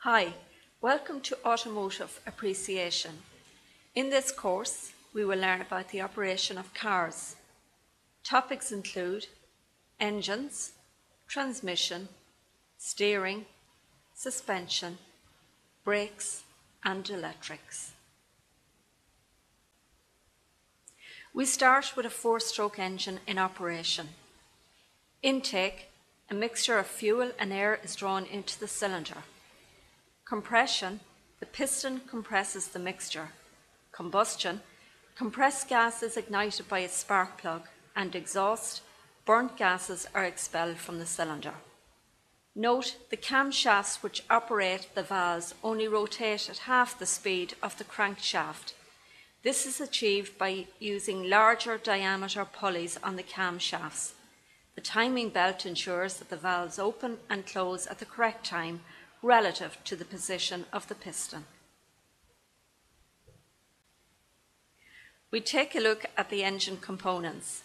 Hi, welcome to Automotive Appreciation. In this course, we will learn about the operation of cars. Topics include engines, transmission, steering, suspension, brakes and electrics. We start with a four-stroke engine in operation. Intake, a mixture of fuel and air is drawn into the cylinder. Compression, the piston compresses the mixture. Combustion, compressed gas is ignited by a spark plug and exhaust, burnt gases are expelled from the cylinder. Note the camshafts which operate the valves only rotate at half the speed of the crankshaft. This is achieved by using larger diameter pulleys on the camshafts. The timing belt ensures that the valves open and close at the correct time relative to the position of the piston. We take a look at the engine components.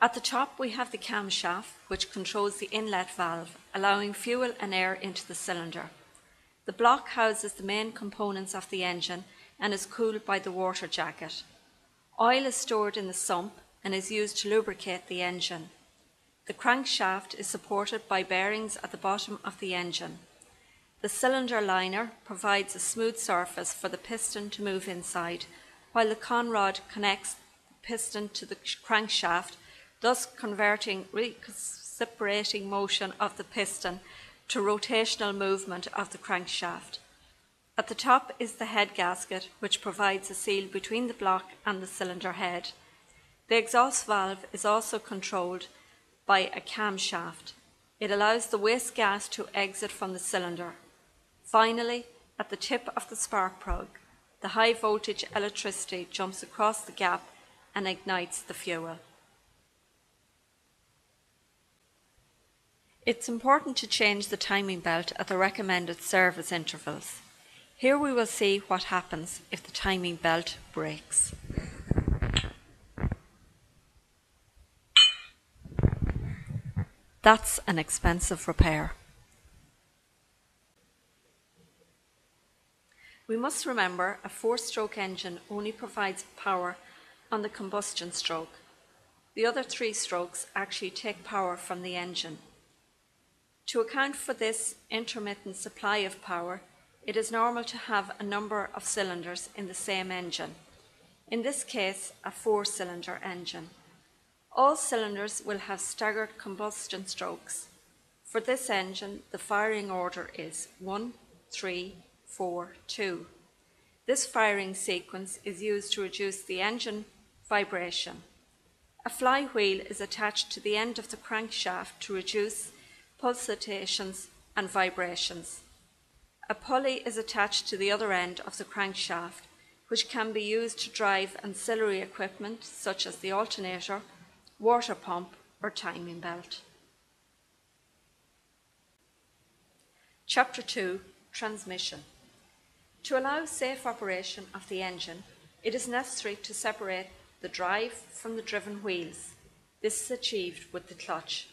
At the top, we have the camshaft, which controls the inlet valve, allowing fuel and air into the cylinder. The block houses the main components of the engine and is cooled by the water jacket. Oil is stored in the sump and is used to lubricate the engine. The crankshaft is supported by bearings at the bottom of the engine. The cylinder liner provides a smooth surface for the piston to move inside, while the conrod connects the piston to the crankshaft thus converting reciprocating motion of the piston to rotational movement of the crankshaft. At the top is the head gasket, which provides a seal between the block and the cylinder head. The exhaust valve is also controlled by a camshaft. It allows the waste gas to exit from the cylinder. Finally, at the tip of the spark plug, the high voltage electricity jumps across the gap and ignites the fuel. It's important to change the timing belt at the recommended service intervals. Here we will see what happens if the timing belt breaks. That's an expensive repair. We must remember a four-stroke engine only provides power on the combustion stroke. The other three strokes actually take power from the engine. To account for this intermittent supply of power, it is normal to have a number of cylinders in the same engine. In this case, a four-cylinder engine. All cylinders will have staggered combustion strokes. For this engine, the firing order is 1, 3, 4, 2. This firing sequence is used to reduce the engine vibration. A flywheel is attached to the end of the crankshaft to reduce pulsations and vibrations. A pulley is attached to the other end of the crankshaft, which can be used to drive ancillary equipment such as the alternator, water pump, or timing belt. Chapter 2 Transmission To allow safe operation of the engine, it is necessary to separate the drive from the driven wheels. This is achieved with the clutch.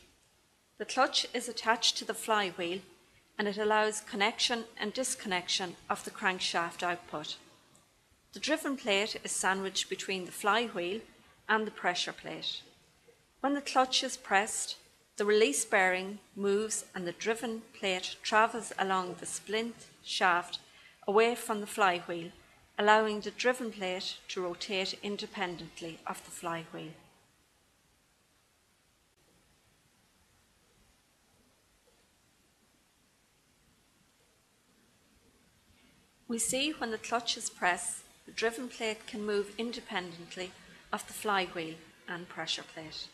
The clutch is attached to the flywheel and it allows connection and disconnection of the crankshaft output. The driven plate is sandwiched between the flywheel and the pressure plate. When the clutch is pressed, the release bearing moves and the driven plate travels along the splined shaft away from the flywheel, allowing the driven plate to rotate independently of the flywheel. We see when the clutch is pressed, the driven plate can move independently of the flywheel and pressure plate.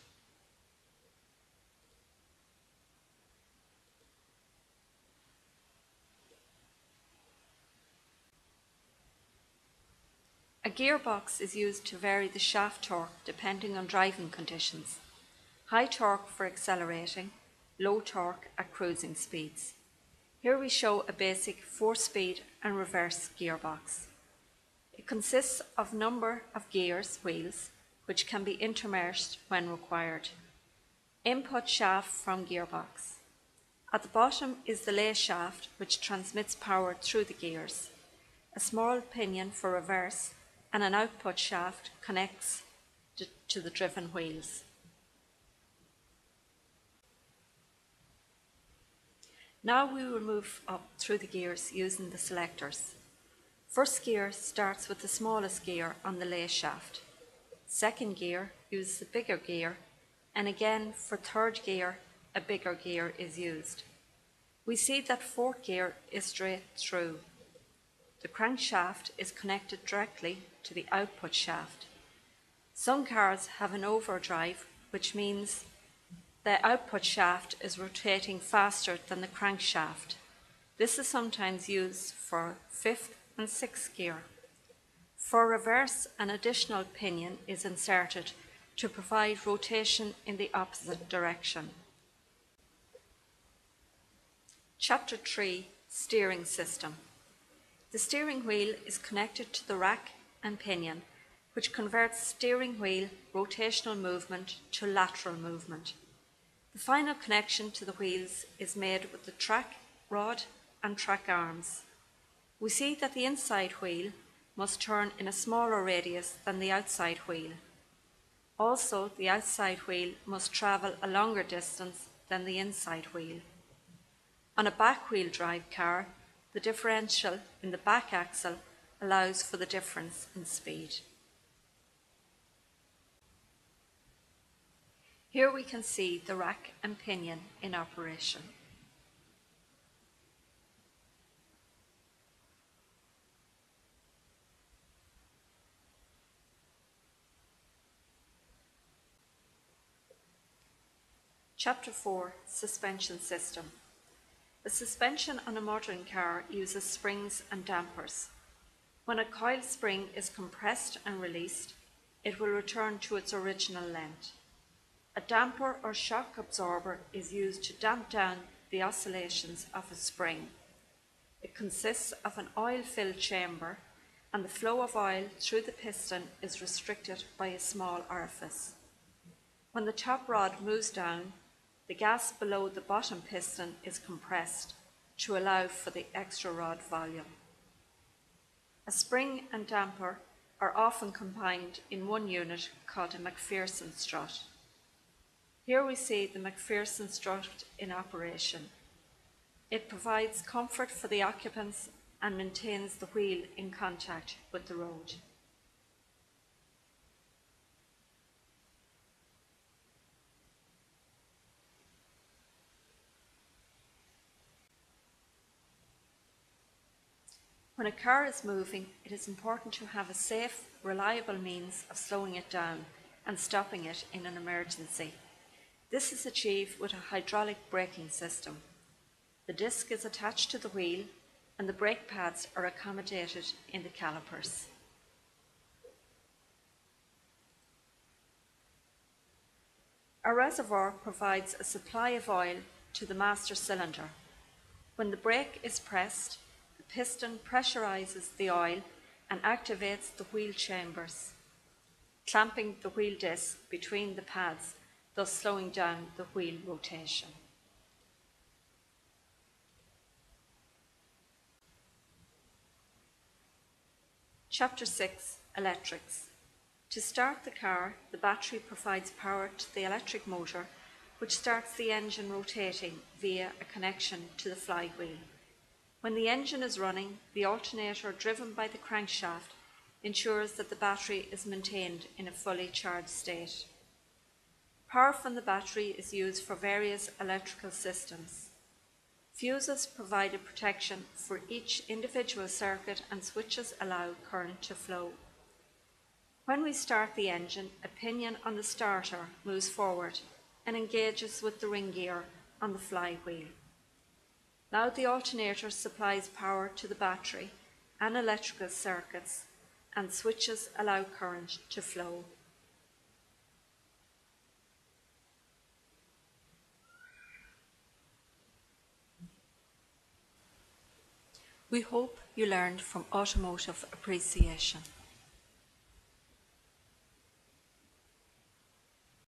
A gearbox is used to vary the shaft torque depending on driving conditions. High torque for accelerating, low torque at cruising speeds. Here we show a basic four-speed and reverse gearbox. It consists of number of gears, wheels, which can be intermeshed when required. Input shaft from gearbox. At the bottom is the lay shaft, which transmits power through the gears. A small pinion for reverse and an output shaft connects to the driven wheels. Now we will move up through the gears using the selectors. First gear starts with the smallest gear on the lay shaft. Second gear uses the bigger gear, and again for third gear, a bigger gear is used. We see that fourth gear is straight through. The crankshaft is connected directly to the output shaft. Some cars have an overdrive, which means the output shaft is rotating faster than the crankshaft. This is sometimes used for fifth and sixth gear. For reverse, an additional pinion is inserted to provide rotation in the opposite direction. Chapter 3 Steering System The steering wheel is connected to the rack and pinion, which converts steering wheel rotational movement to lateral movement. The final connection to the wheels is made with the track rod and track arms. We see that the inside wheel must turn in a smaller radius than the outside wheel. Also, the outside wheel must travel a longer distance than the inside wheel. On a back wheel drive car, the differential in the back axle allows for the difference in speed. Here we can see the rack and pinion in operation. Chapter 4 Suspension System The suspension on a modern car uses springs and dampers. When a coil spring is compressed and released, it will return to its original length. A damper or shock absorber is used to damp down the oscillations of a spring. It consists of an oil filled chamber, and the flow of oil through the piston is restricted by a small orifice. When the top rod moves down, the gas below the bottom piston is compressed to allow for the extra rod volume. A spring and damper are often combined in one unit called a MacPherson strut. Here we see the MacPherson strut in operation. It provides comfort for the occupants and maintains the wheel in contact with the road. When a car is moving, it is important to have a safe, reliable means of slowing it down and stopping it in an emergency. This is achieved with a hydraulic braking system. The disc is attached to the wheel and the brake pads are accommodated in the calipers. A reservoir provides a supply of oil to the master cylinder. When the brake is pressed, piston pressurizes the oil and activates the wheel chambers, clamping the wheel disc between the pads thus slowing down the wheel rotation. Chapter 6 Electrics To start the car, the battery provides power to the electric motor, which starts the engine rotating via a connection to the flywheel. When the engine is running, the alternator driven by the crankshaft ensures that the battery is maintained in a fully charged state. Power from the battery is used for various electrical systems. Fuses provide a protection for each individual circuit and switches allow current to flow. When we start the engine, a pinion on the starter moves forward and engages with the ring gear on the flywheel. Now the alternator supplies power to the battery and electrical circuits and switches allow current to flow. We hope you learned from automotive appreciation.